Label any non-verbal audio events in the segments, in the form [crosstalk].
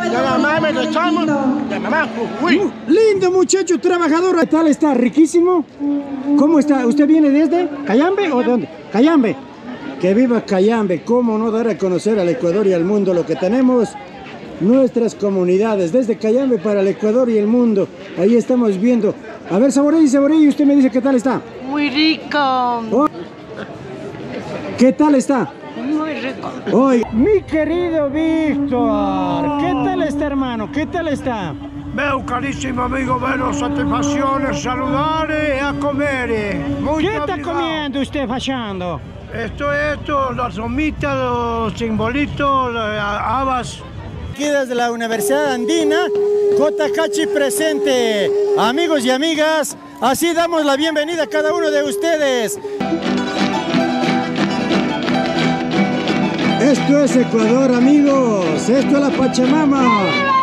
De la mamá de chamo, de mamá Jujuy. Uh, lindo muchacho trabajador. ¿Qué tal está? ¿Riquísimo? ¿Cómo está? ¿Usted viene desde Cayambe o de dónde? Cayambe. Que viva Cayambe. ¿Cómo no dar a conocer al Ecuador y al mundo lo que tenemos? Nuestras comunidades, desde Cayambe para el Ecuador y el mundo. Ahí estamos viendo. A ver, saboreí, saboreí. Usted me dice qué tal está. Muy rico. Oh. ¿Qué tal está? Muy rico. Hoy, mi querido Víctor, ¿qué tal está, hermano? ¿Qué tal está? Meu carissimo amigo, vero satisfazione saludare e a comere. Muito ¿Qué está comiendo usted fachando? Esto, esto, las somitas, los simbolitos, las habas. Aquí desde la Universidad Andina, Cotacachi presente. Amigos y amigas, así damos la bienvenida a cada uno de ustedes. Esto es Ecuador, amigos. Esto es la Pachamama.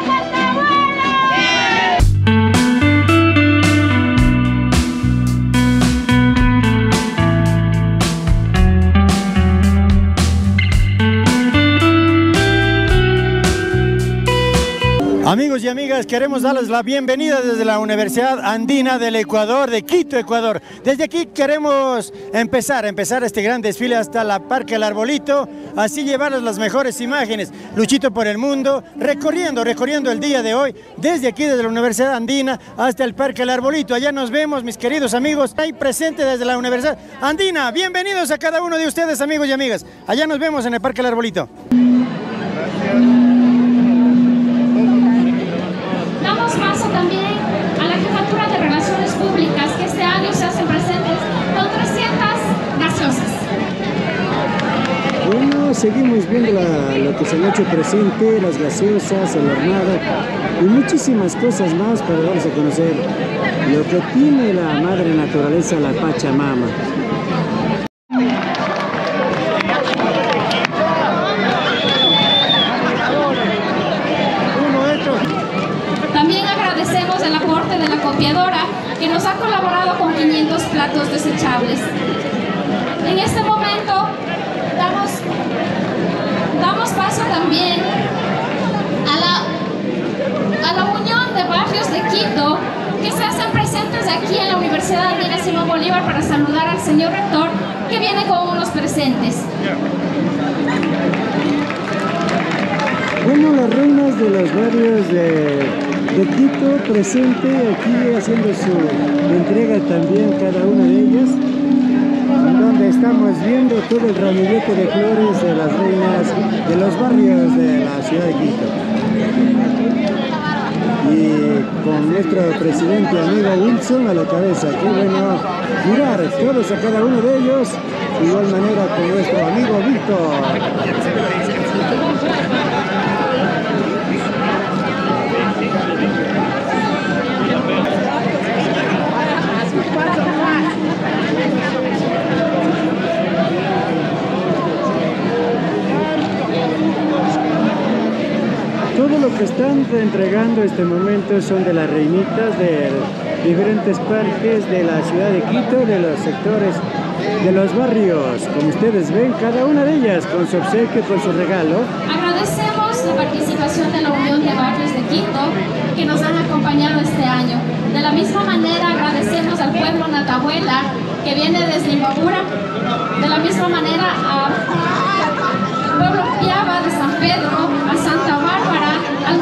Amigos y amigas, queremos darles la bienvenida desde la Universidad Andina del Ecuador, de Quito, Ecuador. Desde aquí queremos empezar, empezar este gran desfile hasta la Parque El Arbolito, así llevarles las mejores imágenes. Luchito por el mundo, recorriendo, recorriendo el día de hoy, desde aquí, desde la Universidad Andina hasta el Parque El Arbolito. Allá nos vemos, mis queridos amigos, ahí presente desde la Universidad Andina. Bienvenidos a cada uno de ustedes, amigos y amigas. Allá nos vemos en el Parque El Arbolito. Damos paso también a la Jefatura de Relaciones Año se hacen presentes con 300 gaseosas. Bueno, seguimos viendo la- lo que se han hecho presente, las gaseosas, el hornado y muchísimas cosas más para darles a conocer lo que tiene la madre naturaleza, la Pachamama. Para saludar al señor rector, que viene con unos presentes. Bueno, las reinas de los barrios de, de Quito presente aquí haciendo su entrega también cada una de ellas, donde estamos viendo todo el ramillete de flores de las reinas de los barrios de la ciudad de Quito. Nuestro presidente amigo Wilson a la cabeza, qué bueno mirar todos a cada uno de ellos, de igual manera con nuestro amigo Víctor. Todo lo que están entregando este momento son de las reinitas de diferentes parques de la ciudad de Quito, de los sectores, de los barrios. Como ustedes ven, cada una de ellas con su obsequio, con su regalo. Agradecemos la participación de la Unión de Barrios de Quito que nos han acompañado este año. De la misma manera agradecemos al pueblo Natahuela que viene desde Imbabura. De la misma manera al pueblo Piaba de San Pedro, a Santa Bárbara, al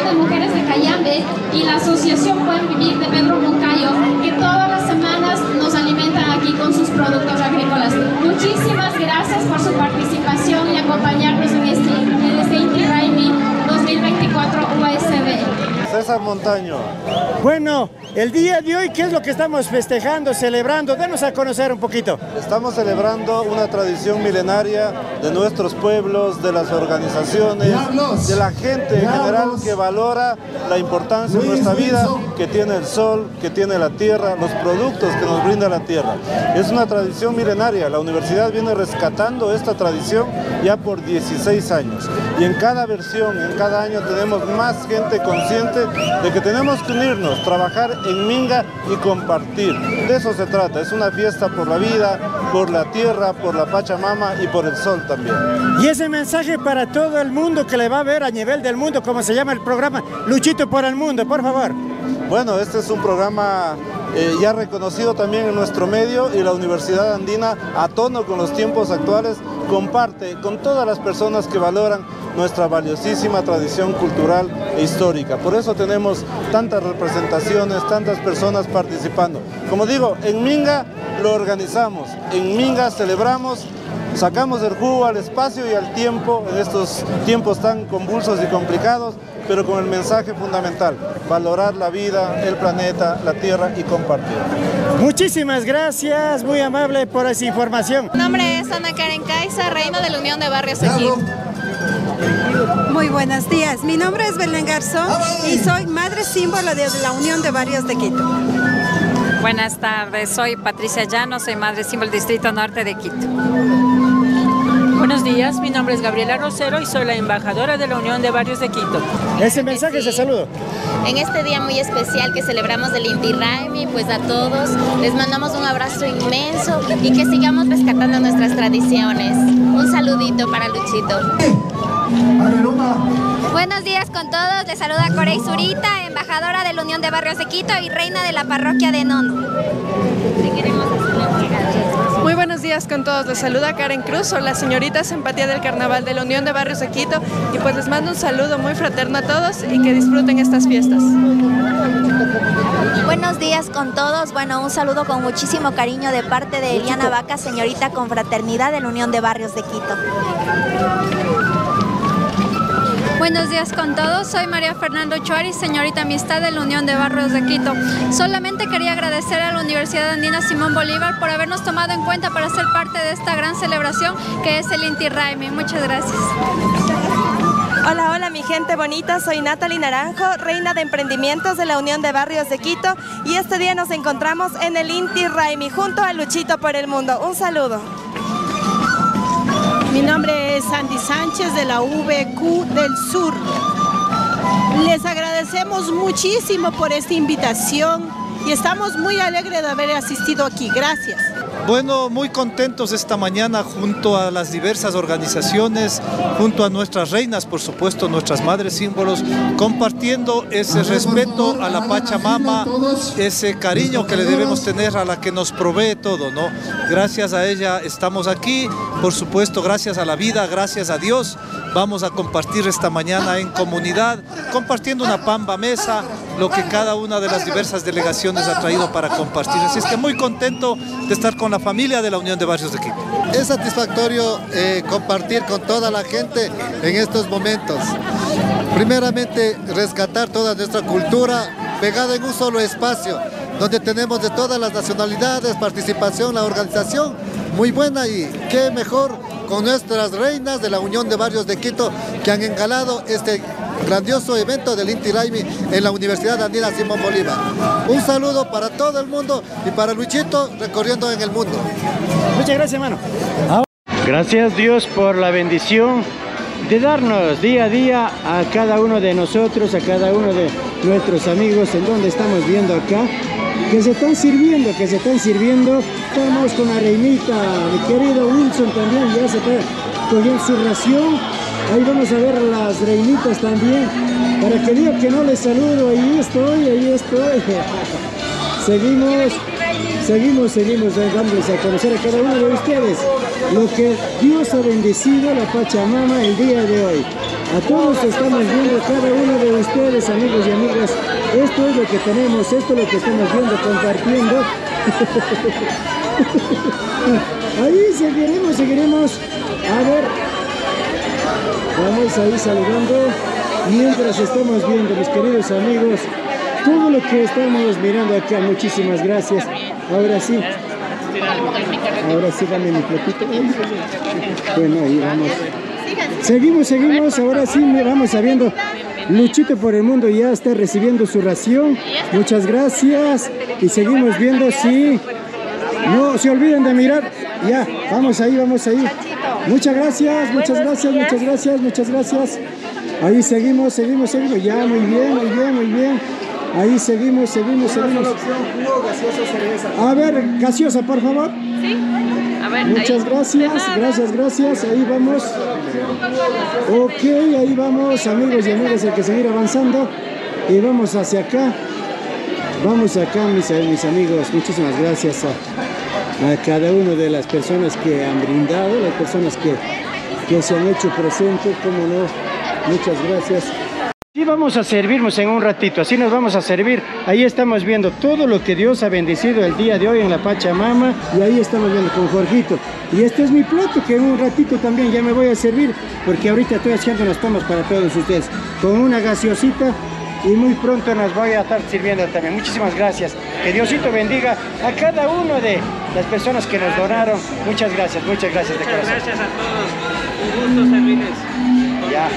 de mujeres de Cayambe y la asociación Buen Vivir de Pedro Moncayo que todas las semanas nos alimentan aquí con sus productos agrícolas. Muchísimas gracias por su participación César Montaño. Bueno, el día de hoy, ¿qué es lo que estamos festejando, celebrando? Denos a conocer un poquito. Estamos celebrando una tradición milenaria de nuestros pueblos, de las organizaciones, de la gente en general que valora la importancia de nuestra vida que tiene el sol, que tiene la tierra, los productos que nos brinda la tierra. Es una tradición milenaria. La universidad viene rescatando esta tradición ya por 16 años. Y en cada versión, en cada año tenemos más gente consciente de que tenemos que unirnos, trabajar en Minga y compartir. De eso se trata, es una fiesta por la vida, por la tierra, por la Pachamama y por el sol también. Y ese mensaje para todo el mundo que le va a ver a nivel del mundo, como se llama el programa, Luchito por el Mundo, por favor. Bueno, este es un programa eh, ya reconocido también en nuestro medio y la Universidad Andina, a tono con los tiempos actuales, comparte con todas las personas que valoran nuestra valiosísima tradición cultural e histórica. Por eso tenemos tantas representaciones, tantas personas participando. Como digo, en Minga lo organizamos, en Minga celebramos sacamos el jugo al espacio y al tiempo en estos tiempos tan convulsos y complicados, pero con el mensaje fundamental, valorar la vida, el planeta, la tierra y compartir. Muchísimas gracias, muy amable por esa información. Mi nombre es Ana Karen Caiza, reina de la Unión de Barrios aquí. Muy buenos días, mi nombre es Belén Garzón y soy madre símbolo de la Unión de Barrios de Quito. Buenas tardes, soy Patricia Llano, soy madre símbolo del Distrito Norte de Quito. Buenos días, mi nombre es Gabriela Rosero y soy la embajadora de la Unión de Barrios de Quito. Ese mensaje se saludo. En este día muy especial que celebramos el Inti Raimi, pues a todos les mandamos un abrazo inmenso y que sigamos rescatando nuestras tradiciones. Un saludito para Luchito. Buenos días con todos, les saluda Corey Zurita, embajadora de la Unión de Barrios de Quito y reina de la parroquia de Nono. Días con todos, les saluda Karen Cruz, soy la señorita Simpatía del Carnaval de la Unión de Barrios de Quito y pues les mando un saludo muy fraterno a todos y que disfruten estas fiestas. Buenos días con todos, bueno, un saludo con muchísimo cariño de parte de Eliana Vaca, señorita Confraternidad de la Unión de Barrios de Quito. Buenos días con todos, soy María Fernando Chuari, señorita Amistad de la Unión de Barrios de Quito. Solamente quería agradecer a la Universidad Andina Simón Bolívar por habernos tomado en cuenta para ser parte de esta gran celebración que es el Inti Raimi. Muchas gracias. Hola, hola mi gente bonita, soy Natalie Naranjo, reina de emprendimientos de la Unión de Barrios de Quito y este día nos encontramos en el Inti Raimi junto a Luchito por el Mundo. Un saludo. Mi nombre es Sandy Sánchez de la VQ del Sur. Les agradecemos muchísimo por esta invitación y estamos muy alegres de haber asistido aquí. Gracias. Bueno, muy contentos esta mañana junto a las diversas organizaciones, junto a nuestras reinas, por supuesto, nuestras madres símbolos, compartiendo ese respeto a la Pachamama, ese cariño que le debemos tener a la que nos provee todo, ¿no? Gracias a ella estamos aquí, por supuesto, gracias a la vida, gracias a Dios, vamos a compartir esta mañana en comunidad, compartiendo una pamba mesa, lo que cada una de las diversas delegaciones ha traído para compartir. Así es que muy contento de estar con la familia de la Unión de Barrios de Quito. Es satisfactorio eh, compartir con toda la gente en estos momentos. Primeramente, rescatar toda nuestra cultura pegada en un solo espacio, donde tenemos de todas las nacionalidades, participación, la organización muy buena y qué mejor con nuestras reinas de la Unión de Barrios de Quito que han engalado este grandioso evento del Inti Raimi en la Universidad Andina Simón Bolívar. Un saludo para todo el mundo y para Luchito recorriendo en el mundo. Muchas gracias, hermano. Gracias Dios por la bendición de darnos día a día a cada uno de nosotros, a cada uno de nuestros amigos en donde estamos viendo acá, que se están sirviendo, que se están sirviendo. Estamos con la reinita, mi querido Wilson también, ya se está cogiendo su ración. Ahí vamos a ver las reinitas también, para que diga que no les saludo, ahí estoy, ahí estoy. [laughs] Seguimos, seguimos, seguimos dándoles a conocer a cada uno de ustedes lo que Dios ha bendecido a la Pachamama el día de hoy. A todos estamos viendo, cada uno de ustedes, amigos y amigas, esto es lo que tenemos, esto es lo que estamos viendo, compartiendo. [laughs] Ahí seguiremos, seguiremos. A ver, vamos ahí saludando mientras estamos viendo, mis queridos amigos, todo lo que estamos mirando acá. Muchísimas gracias. Ahora sí. Ahora sí, dame mi platito. Bueno, ahí vamos. Seguimos, seguimos. Ahora sí, vamos sabiendo. Luchito por el mundo ya está recibiendo su ración. Muchas gracias. Y seguimos viendo, sí. No se olviden de mirar. Ya, vamos ahí, vamos ahí. Muchas gracias, muchas gracias, muchas gracias, muchas gracias. Ahí seguimos, seguimos, seguimos. Ya, muy bien, muy bien, muy bien. Ahí seguimos, seguimos, seguimos. A ver, gaseosa, por favor. Sí. A ver, Muchas gracias, gracias, gracias. Ahí vamos. Ok, ahí vamos, amigos y amigas, hay que seguir avanzando. Y vamos hacia acá. Vamos acá, mis, mis amigos. Muchísimas gracias a, a cada una de las personas que han brindado, las personas que, que se han hecho presentes, como no. Muchas gracias. Y vamos a servirnos en un ratito, así nos vamos a servir. Ahí estamos viendo todo lo que Dios ha bendecido el día de hoy en la Pachamama. Y ahí estamos viendo con Jorgito. Y este es mi plato que en un ratito también ya me voy a servir. Porque ahorita estoy haciendo unos tomos para todos ustedes. Con una gaseosita. Y muy pronto nos voy a estar sirviendo también. Muchísimas gracias. Que Diosito bendiga a cada uno de las personas que nos donaron. Muchas gracias, muchas gracias de Muchas corazón. gracias a todos. Un gusto servirles. Ya.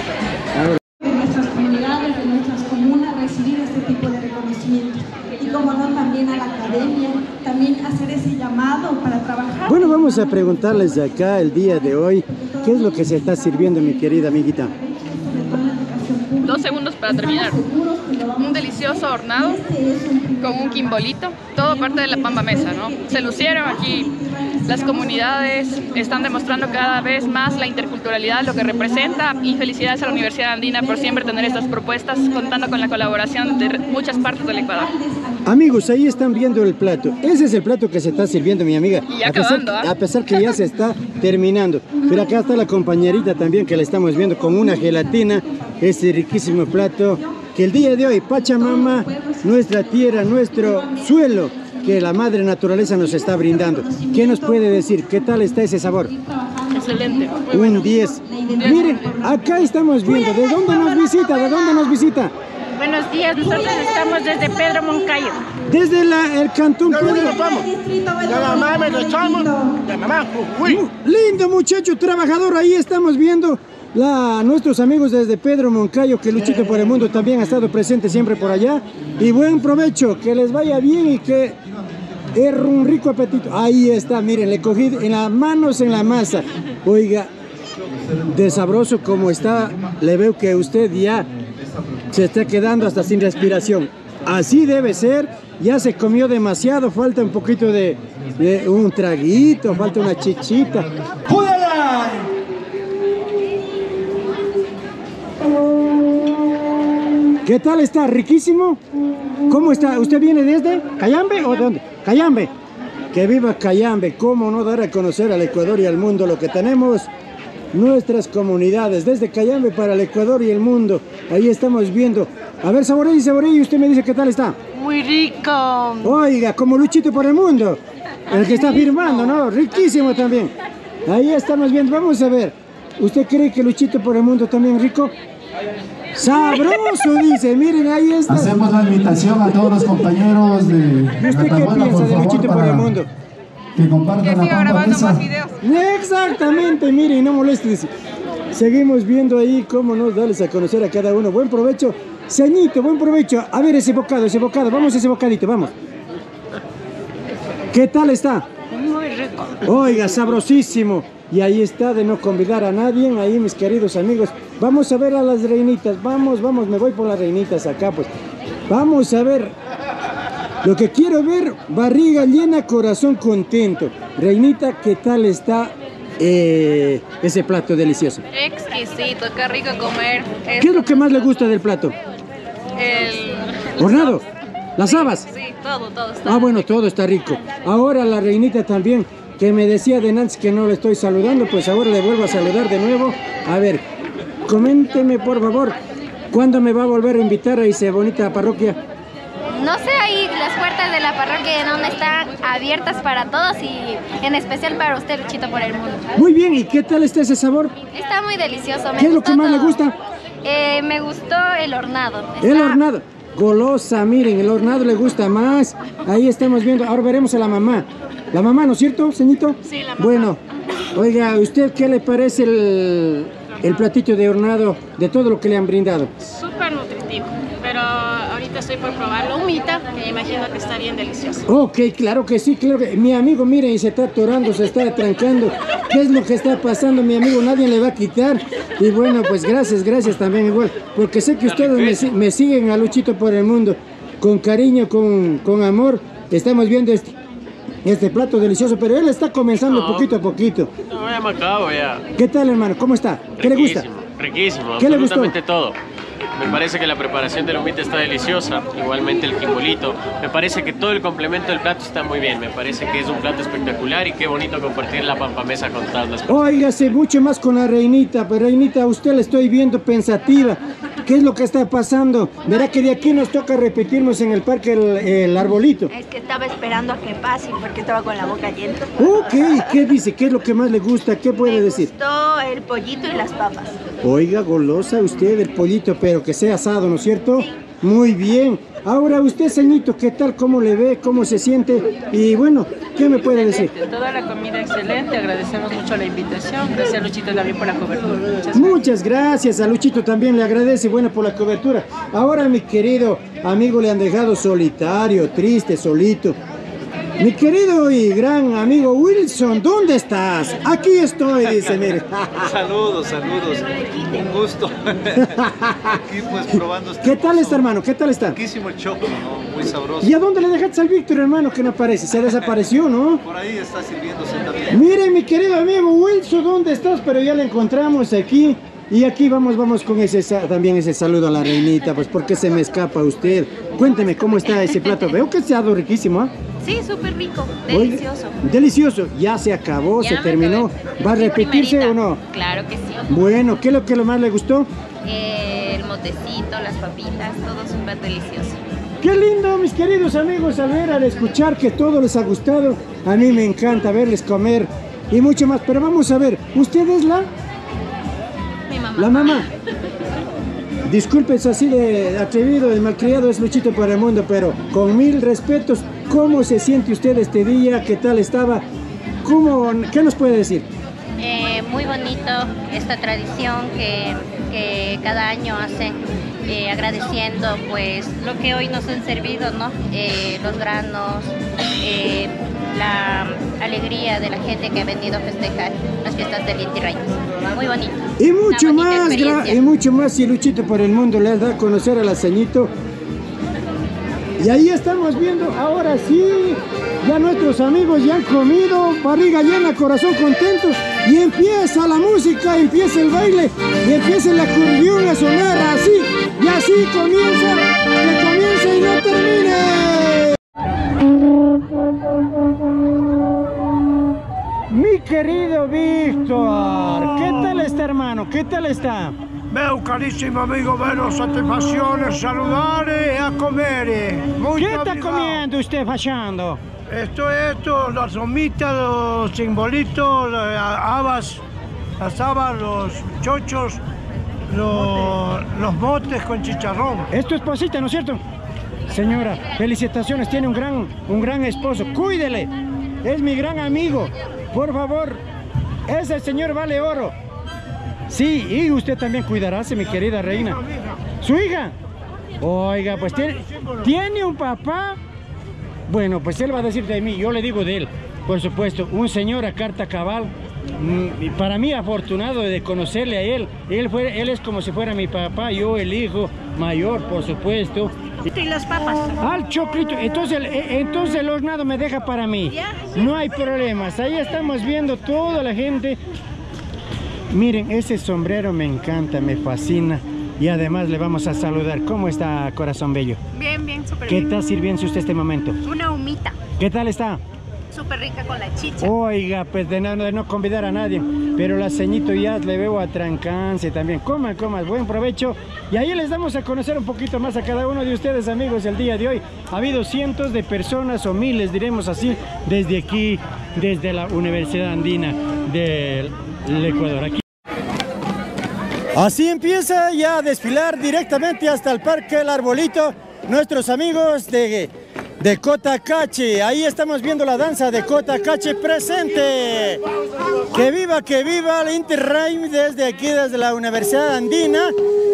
De nuestras comunidades, de nuestras comunas, recibir este tipo de reconocimiento. Y como no, también a la academia, también hacer ese llamado para trabajar. Bueno, vamos a preguntarles de acá el día de hoy, ¿qué es lo que se está sirviendo, mi querida amiguita? Dos segundos para terminar. Un delicioso hornado con un quimbolito, todo parte de la Pamba Mesa, ¿no? Se lucieron aquí. Las comunidades están demostrando cada vez más la interculturalidad, lo que representa y felicidades a la Universidad Andina por siempre tener estas propuestas, contando con la colaboración de muchas partes del Ecuador. Amigos, ahí están viendo el plato. Ese es el plato que se está sirviendo, mi amiga. Y ya a, pesar, acabando, ¿ah? a pesar que ya se está terminando. Pero acá está la compañerita también que la estamos viendo con una gelatina. Ese riquísimo plato que el día de hoy, Pachamama, nuestra tierra, nuestro suelo, que la madre naturaleza nos está brindando. ¿Qué nos puede decir? ¿Qué tal está ese sabor? Excelente. Un 10. Miren, acá estamos viendo. ¿De dónde nos visita? ¿De dónde nos visita? Buenos días, nosotros estamos desde Pedro Moncayo. Desde la- el cantón Pedro. ya, vamos. Ya la mamá le echamos. Ya mamá, uy. Lindo muchacho trabajador, ahí estamos viendo la, nuestros amigos desde Pedro Moncayo, que Luchito por el Mundo también ha estado presente siempre por allá. Y buen provecho, que les vaya bien y que es un rico apetito. Ahí está, miren, le cogí en las manos en la masa. Oiga, de sabroso como está, le veo que usted ya se está quedando hasta sin respiración. Así debe ser, ya se comió demasiado, falta un poquito de, un traguito, falta una chichita. ¿Qué tal está? ¿Riquísimo? ¿Cómo está? ¿Usted viene desde Cayambe o de dónde? Cayambe. Que viva Cayambe. ¿Cómo no dar a conocer al Ecuador y al mundo lo que tenemos? Nuestras comunidades, desde Cayambe para el Ecuador y el mundo. Ahí estamos viendo. A ver, saboree y usted me dice qué tal está. Muy rico. Oiga, como Luchito por el mundo. El que está firmando, ¿no? Riquísimo también. Ahí estamos viendo. Vamos a ver. ¿Usted cree que Luchito por el mundo también rico? Sabroso, dice. Miren, ahí está. Hacemos la invitación a todos los compañeros de ¿Y usted qué Atahualpa, piensa por de favor, Luchito por para el mundo? Que compartan la Pampa Mesa. Exactamente, miren, no molestes. Seguimos viendo ahí cómo nos darles a conocer a cada uno. Buen provecho. Señito, buen provecho. A ver ese bocado, ese bocado. Vamos a ese bocadito, vamos. ¿Qué tal está? Muy rico. Oiga, sabrosísimo. Y ahí está de no convidar a nadie, ahí mis queridos amigos. Vamos a ver a las reinitas. Vamos, vamos, me voy por las reinitas acá, pues. Vamos a ver. Lo que quiero ver, barriga llena, corazón contento. Reinita, ¿qué tal está eh, ese plato delicioso? Exquisito, qué rico comer. Es ¿Qué es lo que más le gusta del plato? el... ¿Hornado? ¿Las habas? Sí, todo, todo está Ah, bueno, todo está rico. Ahora la reinita también, que me decía de Nancy que no le estoy saludando, pues ahora le vuelvo a saludar de nuevo. A ver, coménteme por favor, ¿cuándo me va a volver a invitar a esa bonita parroquia? No sé, ahí las puertas de la parroquia de donde están abiertas para todos y en especial para usted, Luchito por el Mundo. Muy bien, ¿y qué tal está ese sabor? Está muy delicioso. Me ¿Qué es lo que más le gusta? Eh, me gustó el hornado. El hornado. Golosa, miren, el hornado le gusta más. Ahí estamos viendo, ahora veremos a la mamá. La mamá, ¿no es cierto, ceñito? Sí, la mamá. Bueno, oiga, ¿usted qué le parece el, el platito de hornado de todo lo que le han brindado? Súper nutritivo, pero ahorita estoy por probar la humita, que me imagino que está bien deliciosa. Ok, claro que sí, claro que Mi amigo, miren, y se está atorando, se está atrancando. ¿Qué es lo que está pasando, mi amigo? Nadie le va a quitar. Y bueno, pues gracias, gracias también igual. Porque sé que ustedes me siguen a Luchito por el mundo. Con cariño, con, con amor. Estamos viendo este, este plato delicioso, pero él está comenzando No. poquito a poquito. No, ya me acabo ya. ¿Qué tal, hermano? ¿Cómo está? ¿Qué le gusta? Riquísimo, riquísimo, ¿Qué le gustó? absolutamente todo. Me parece que la preparación de la humita está deliciosa, igualmente el quimbolito. Me parece que todo el complemento del plato está muy bien. Me parece que es un plato espectacular y qué bonito compartir la pampamesa con todas las personas. Óigase mucho más con la reinita, pero reinita, a usted le estoy viendo pensativa. ¿Qué es lo que está pasando? Verá que de aquí nos toca repetirnos en el parque el, el arbolito. Es que estaba esperando a que pase porque estaba con la boca llena. Ok, ¿qué dice? ¿Qué es lo que más le gusta? ¿Qué puede decir? Gustó el pollito y las papas. Oiga, golosa usted el pollito, pero que sea asado, ¿no es cierto? Muy bien. Ahora usted, ceñito, ¿qué tal? ¿Cómo le ve? ¿Cómo se siente? Y bueno, ¿qué me puede decir? Excelente, Toda la comida excelente, agradecemos mucho la invitación. Gracias Luchito también por la cobertura. Muchas Muchas gracias, a Luchito también le agradece, bueno, por la cobertura. Ahora, mi querido amigo, le han dejado solitario, triste, solito. Mi querido y gran amigo Wilson, ¿dónde estás? Aquí estoy, dice, mire. [laughs] Saludos, saludos. Un gusto. [laughs] Aquí pues probando este ¿Qué tal está, hermano? ¿Qué tal está? riquísimo el choclo, ¿no? Muy sabroso. ¿Y a dónde le dejaste al Víctor, hermano, que no aparece? Se desapareció, ¿no? Por ahí está sirviéndose también. Miren, mi querido amigo Wilson, ¿dónde estás? Pero ya le encontramos aquí. Y aquí vamos, vamos con ese también ese saludo a la reinita, pues porque se me escapa usted. Cuénteme cómo está ese plato. Veo que se ha dado riquísimo, ¿ah? Sí, súper rico, delicioso. Delicioso. Ya se acabó, Ya se terminó. ¿Va a repetirse primerita. o no? Claro que sí. Bueno, ¿qué es lo que lo más le gustó? Eh, el motecito, las papitas, todo súper delicioso. Qué lindo, mis queridos amigos, al ver, al escuchar que todo les ha gustado. A mí me encanta verles comer y mucho más. Pero vamos a ver, ¿usted es la? Mi mamá. La mamá. Disculpe, es así de atrevido, el malcriado es Luchito para el mundo, pero con mil respetos, ¿cómo se siente usted este día? ¿Qué tal estaba? ¿Cómo, ¿Qué nos puede decir? Eh, muy bonito esta tradición que, que cada año hacen, eh, agradeciendo pues lo que hoy nos han servido, ¿no? Eh, los granos, eh, la alegría de la gente que ha venido a festejar las fiestas del Inti Raymi. Muy bonito. Y mucho más, y mucho más si Luchito por el mundo le da a conocer a la ceñito. Y ahí estamos viendo, ahora sí, ya nuestros amigos ya han comido, barriga llena, corazón contento, y empieza la música, empieza el baile, y empieza la acordeón a sonar así, y así comienza, que comience y no termine. Mi querido Víctor, ¿qué tal está hermano? ¿Qué tal está? Meu carissimo amigo, vero satisfazione saludare e a comere. Muito ¿Qué está comiendo usted fachando? Esto es esto, las somitas, los simbolitos, las habas, las habas, los chochos, los, los motes con chicharrón. Es tu esposita, ¿no es cierto? Señora, felicitaciones, tiene un gran, un gran esposo. Cuídele, es mi gran amigo. Por favor, ese señor vale oro. Sí, y usted también cuidaráse, mi querida reina. ¿Su hija? Oiga, pues tiene, tiene un papá. Bueno, pues él va a decir de mí, yo le digo de él, por supuesto, un señor a carta cabal. mm, Para mí afortunado de conocerle a él. Él, fue, él es como si fuera mi papá, yo el hijo mayor, por supuesto. Y las papas. Al choclito, entonces, eh, entonces el hornado me deja para mí. No hay problemas, ahí estamos viendo toda la gente. Miren, ese sombrero me encanta, me fascina. Y además le vamos a saludar. ¿Cómo está, corazón bello? Bien, bien, súper ¿Qué está sirviendo usted este momento? Una humita, ¿Qué tal está? súper rica con la chicha. Oiga, pues de no, de no convidar a nadie, pero la ceñito ya le veo a trancanse también. Coman, coman, buen provecho. Y ahí les damos a conocer un poquito más a cada uno de ustedes, amigos, el día de hoy. Ha habido cientos de personas, o miles, diremos así, desde aquí, desde la Universidad Andina del Ecuador. Aquí. Así empieza ya a desfilar directamente hasta el Parque El Arbolito nuestros amigos de, de Cotacachi. Ahí estamos viendo la danza de Cotacachi presente. Que viva, que viva el Interraim desde aquí, desde la Universidad Andina.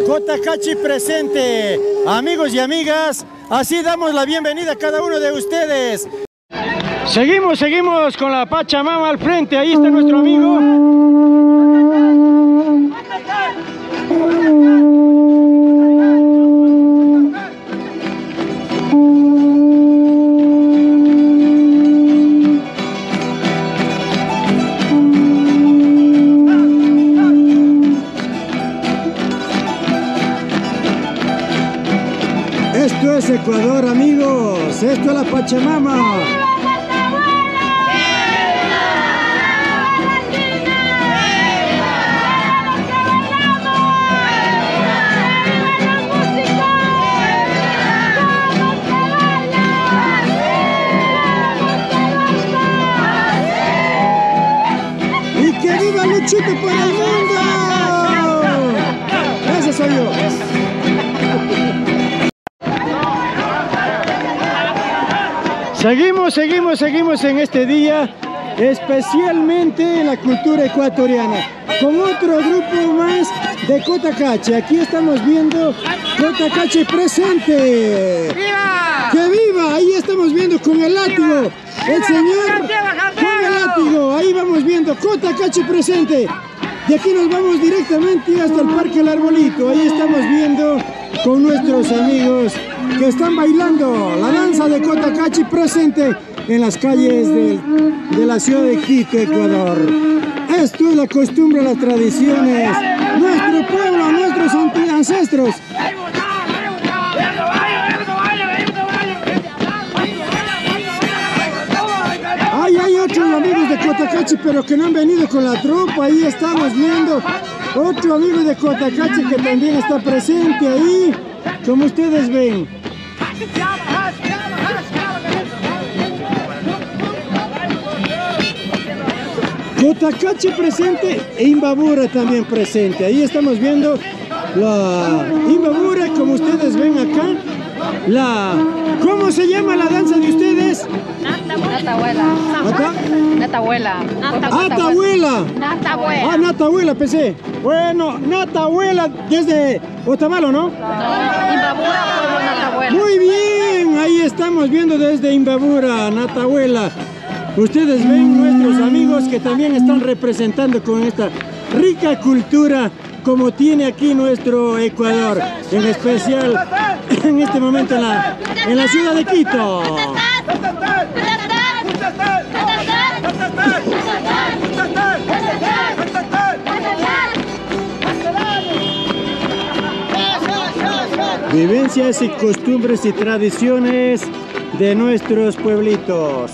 Cotacachi presente. Amigos y amigas, así damos la bienvenida a cada uno de ustedes. Seguimos, seguimos con la Pachamama al frente. Ahí está nuestro amigo. Esto es Ecuador, amigos. Esto es la Pachamama. Seguimos, seguimos, seguimos en este día, especialmente en la cultura ecuatoriana, con otro grupo más de Cotacache. Aquí estamos viendo Cotacache presente. ¡Viva! ¡Que viva! Ahí estamos viendo con el látigo. El señor con el látigo. Ahí vamos viendo Cotacache presente. De aquí nos vamos directamente hasta el Parque El Arbolito. Ahí estamos viendo con nuestros amigos que están bailando la danza de Cotacachi presente en las calles de, de la ciudad de Quito, Ecuador. Esto es la costumbre, las tradiciones, nuestro pueblo, nuestros ancestros. Ahí hay otros amigos de Cotacachi, pero que no han venido con la tropa. Ahí estamos viendo otro amigo de Cotacachi que también está presente ahí, como ustedes ven. Cotacachi presente e Imbabura también presente. Ahí estamos viendo la Imbabura, como ustedes ven acá. La, ¿Cómo se llama la danza de ustedes? Natahuela. ¿Acá? Natahuela. Atahuela. Natahuela. Ah, Natahuela, pensé. Bueno, Natahuela desde Otavalo, ¿no? Imbabura, Natahuela. Muy bien, ahí estamos viendo desde Imbabura, Natahuela. Ustedes ven nuestros amigos que también están representando con esta rica cultura como tiene aquí nuestro Ecuador, en especial en este momento en la, en la ciudad de Quito. Vivencias y costumbres y tradiciones de nuestros pueblitos.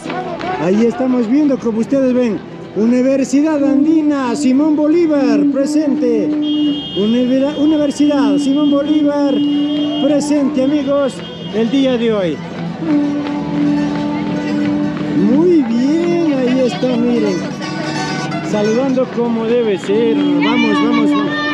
Ahí estamos viendo, como ustedes ven, Universidad Andina Simón Bolívar presente. Universidad Simón Bolívar presente, amigos, el día de hoy. Muy bien, ahí está, miren. Saludando como debe ser. Vamos, vamos. vamos.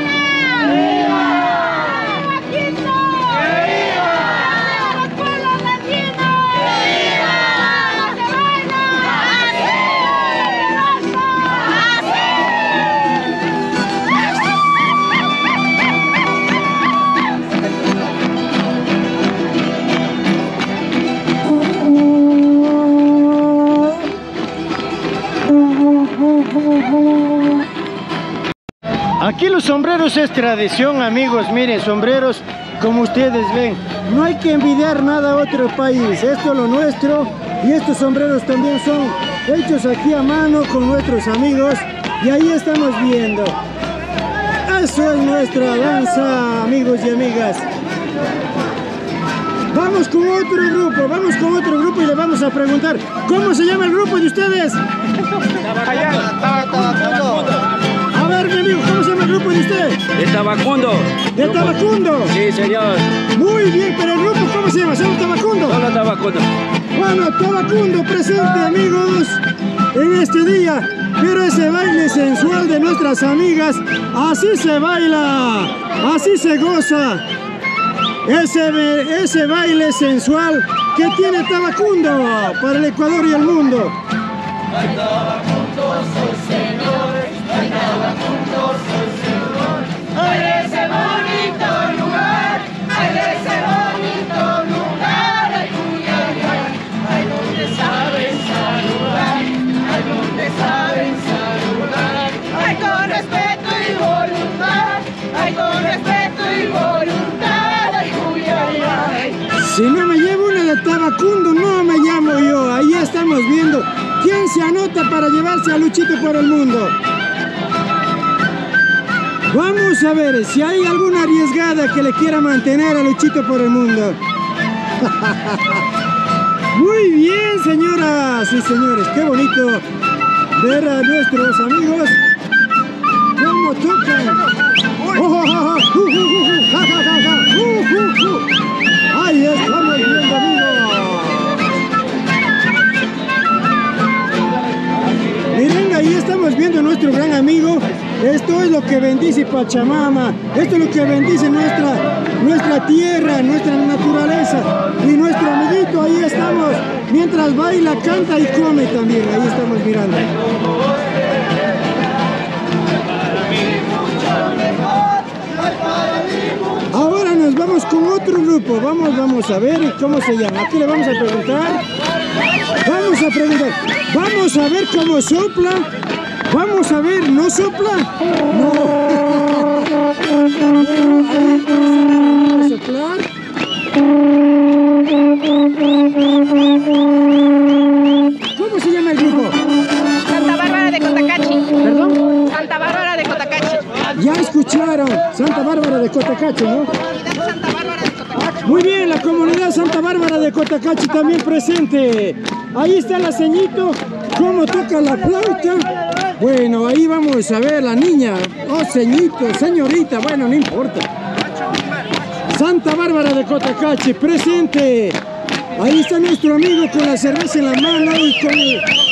Sombreros es tradición, amigos. Miren, sombreros como ustedes ven. No hay que envidiar nada a otro país. Esto es lo nuestro. Y estos sombreros también son hechos aquí a mano con nuestros amigos. Y ahí estamos viendo. Eso es nuestra danza, amigos y amigas. Vamos con otro grupo, vamos con otro grupo y le vamos a preguntar, ¿cómo se llama el grupo de ustedes? A ¿cómo se llama el grupo de usted? De Tabacundo. ¿De Tabacundo? Sí, señor. Muy bien, pero el grupo, ¿cómo se llama? ¿Solo Tabacundo? Solo Tabacundo. Bueno, Tabacundo presente, amigos, en este día. Pero ese baile sensual de nuestras amigas, así se baila, así se goza. ese, ese baile sensual que tiene Tabacundo para el Ecuador y el mundo. Ay, Si no me llevo una de Tabacundo, no me llamo yo. Ahí estamos viendo quién se anota para llevarse a Luchito por el mundo. Vamos a ver si hay alguna arriesgada que le quiera mantener a Luchito por el mundo. Muy bien, señoras y señores. Qué bonito ver a nuestros amigos cómo tocan. Nuestro gran amigo. Esto es lo que bendice Pachamama. Esto es lo que bendice nuestra, nuestra tierra, nuestra naturaleza. Y nuestro amiguito, ahí estamos. Mientras baila, canta y come también. Ahí estamos mirando. Ahora nos vamos con otro grupo. Vamos, vamos a ver cómo se llama. Aquí le vamos a preguntar. Vamos a preguntar. Vamos a ver cómo sopla. Vamos a ver, ¿no sopla? No. Vamos a soplar. ¿Cómo se llama el grupo? Santa Bárbara de Cotacachi. ¿Perdón? Santa Bárbara de Cotacachi. Ya escucharon, Santa Bárbara de Cotacachi, ¿no? Muy bien, la comunidad Santa Bárbara de Cotacachi también presente. Ahí está la ceñito, cómo toca la flauta. Bueno, ahí vamos a ver la niña. Oh, ceñito, señorita, bueno, no importa. Santa Bárbara de Cotacachi, presente. Ahí está nuestro amigo con la cerveza en la mano y con el...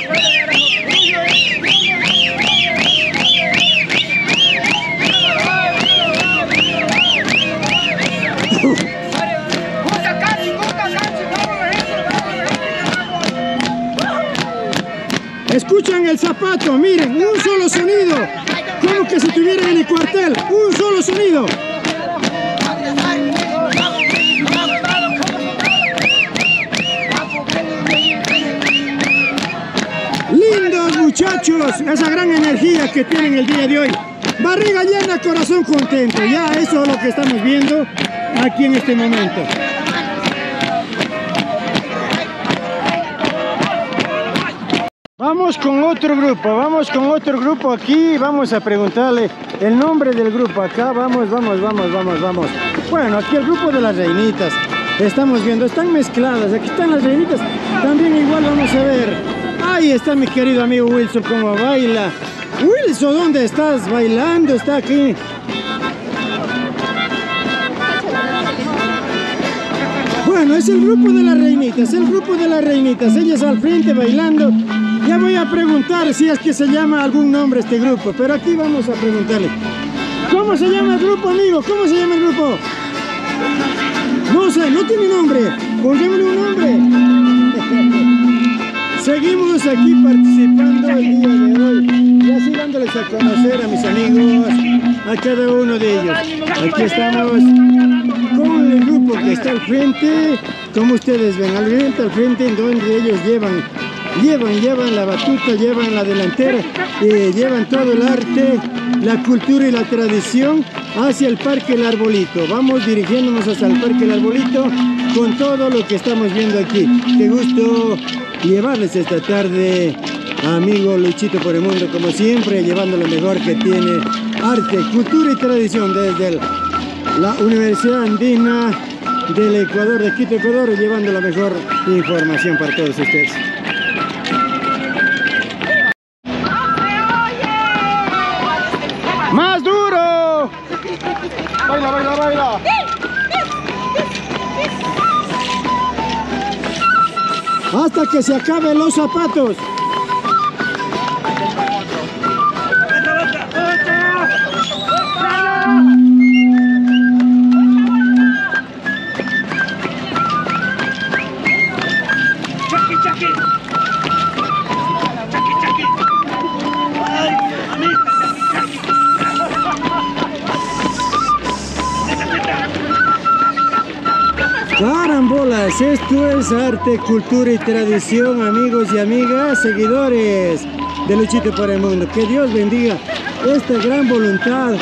Escuchan el zapato, miren, un solo sonido. Como que si estuvieran en el cuartel, un solo sonido. Lindos muchachos, esa gran energía que tienen el día de hoy. Barriga llena, corazón contento. Ya eso es lo que estamos viendo aquí en este momento. Vamos con otro grupo, vamos con otro grupo aquí, vamos a preguntarle el nombre del grupo acá, vamos, vamos, vamos, vamos, vamos. Bueno, aquí el grupo de las reinitas, estamos viendo, están mezcladas, aquí están las reinitas, también igual vamos a ver. Ahí está mi querido amigo Wilson, cómo baila. Wilson, ¿dónde estás? Bailando, está aquí. Bueno, es el grupo de las reinitas, el grupo de las reinitas, ellas al frente bailando. Ya voy a preguntar si es que se llama algún nombre este grupo, pero aquí vamos a preguntarle. ¿Cómo se llama el grupo, amigo? ¿Cómo se llama el grupo? No sé, no tiene nombre. Pongámosle un nombre. [laughs] Seguimos aquí participando el día de hoy y así dándoles a conocer a mis amigos, a cada uno de ellos. Aquí estamos con el grupo que está al frente, como ustedes ven, al frente, al frente, en donde ellos llevan llevan, llevan la batuta, llevan la delantera, eh, llevan todo el arte, la cultura y la tradición hacia el Parque El Arbolito. Vamos dirigiéndonos hacia el Parque El Arbolito con todo lo que estamos viendo aquí. Qué gusto llevarles esta tarde, amigo Luchito por el Mundo, como siempre, llevando lo mejor que tiene arte, cultura y tradición desde la Universidad Andina del Ecuador, de Quito, Ecuador, llevando la mejor información para todos ustedes. Hasta que se acaben los zapatos. Carambolas, esto es arte, cultura y tradición, amigos y amigas, seguidores de Luchito por el Mundo. Que Dios bendiga esta gran voluntad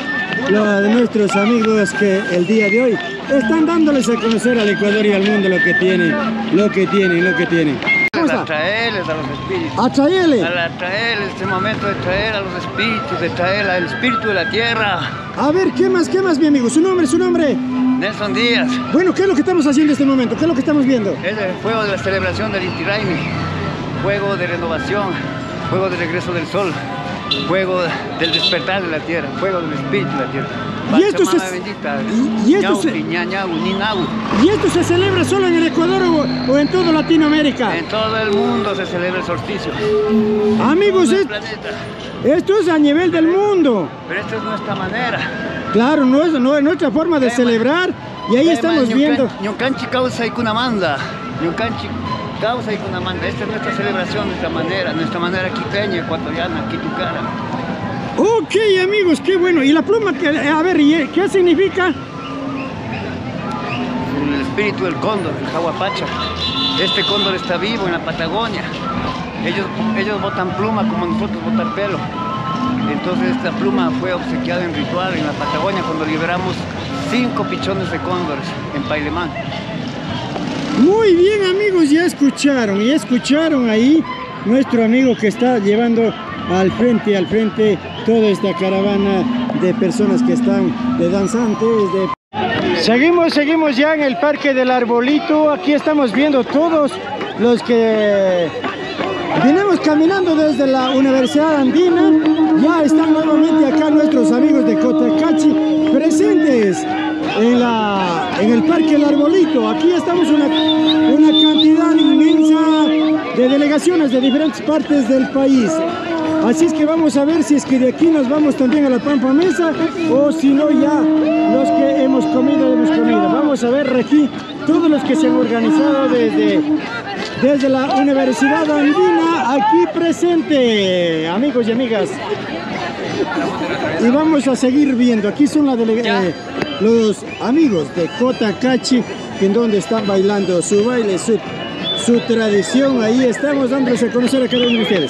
la de nuestros amigos que el día de hoy están dándoles a conocer al Ecuador y al mundo lo que tienen, lo que tienen, lo que tienen. Atraerles a los espíritus. Atraerle. Al atraer este momento de traer a los espíritus, de traer al espíritu de la tierra. A ver, ¿qué más, qué más, mi amigo? ¿Su nombre, su nombre? Nelson Díaz. Bueno, ¿qué es lo que estamos haciendo en este momento? ¿Qué es lo que estamos viendo? Es el fuego de la celebración del Inti Raymi, fuego de renovación, fuego de regreso del sol, fuego del despertar de la tierra, fuego del espíritu de la tierra. Y esto se- y esto se-. ¿Y esto se celebra solo en el Ecuador o, o en toda Latinoamérica? En todo el mundo se celebra el solsticio. Amigos, es- esto es a nivel del mundo. Pero esta es nuestra manera. Claro, no es, no es nuestra forma de celebrar y ahí estamos viendo. Ñucanchi causa y Kunamanda. Ñucanchi causa y Kunamanda. Esta es nuestra celebración, nuestra manera, nuestra manera quiteña, ecuatoriana, quitucara. Ok, amigos, qué bueno. ¿Y la pluma? que- A ver, ¿y ¿qué significa? El espíritu del cóndor, el jaguapacha. Este cóndor está vivo en la Patagonia. Ellos, ellos botan pluma como nosotros botar pelo. Entonces esta pluma fue obsequiada en ritual en la Patagonia cuando liberamos cinco pichones de cóndores en Pailemán. Muy bien, amigos, ya escucharon, ya escucharon ahí nuestro amigo que está llevando al frente, al frente, toda esta caravana de personas que están de danzantes, Seguimos, seguimos ya en el Parque del Arbolito. Aquí estamos viendo todos los que vinimos caminando desde la Universidad Andina. Ya están nuevamente acá nuestros amigos de Cotacachi presentes en, la, en el Parque del Arbolito. Aquí estamos una, una cantidad inmensa de delegaciones de diferentes partes del país. Así es que vamos a ver si es que de aquí nos vamos también a la Pampa Mesa o si no ya los que hemos comido, hemos comido. Vamos a ver aquí todos los que se han organizado desde, desde la Universidad Andina aquí presente, amigos y amigas. Y vamos a seguir viendo, aquí son la eh, los amigos de Cotacachi, en donde están bailando su baile, su, su tradición. Ahí estamos dándoles a conocer a cada uno de ustedes.